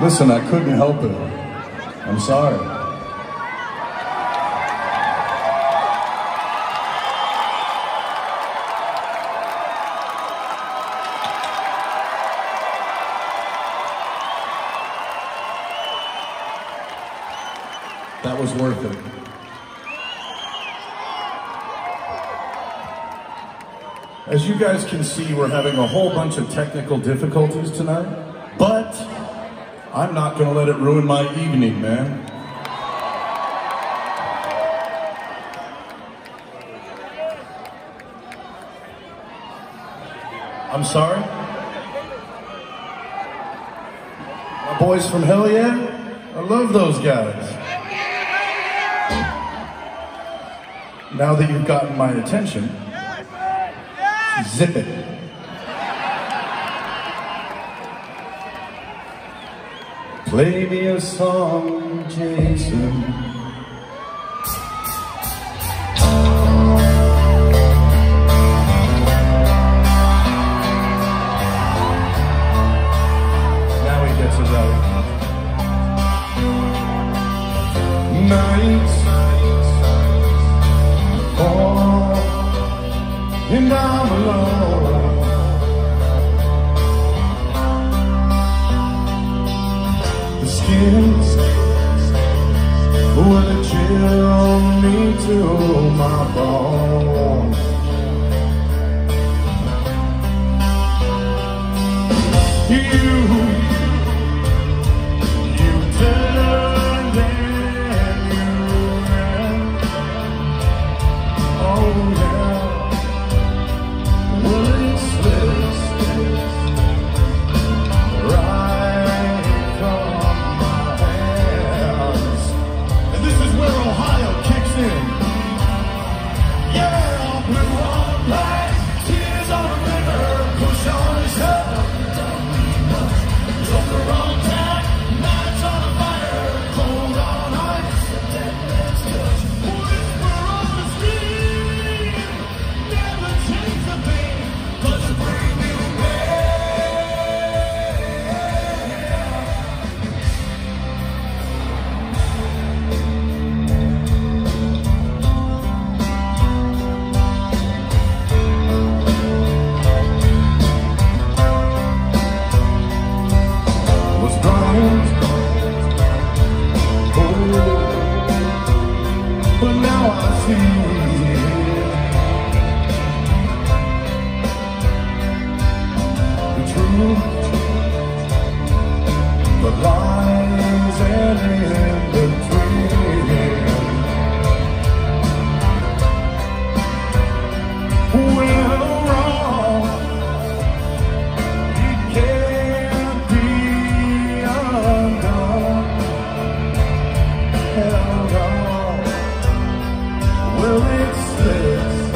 Listen, I couldn't help it. I'm sorry. That was worth it. As you guys can see, we're having a whole bunch of technical difficulties tonight, but I'm not going to let it ruin my evening, man. I'm sorry? My boys from Hell Yeah? I love those guys. Now that you've gotten my attention, zip it. Play me a song, Jason. Now he gets it right. Nights fall, and I'm alone. skins Will it chill me to my bones? The lines and in between. We're wrong. It can't be undone. Held on Well, it slips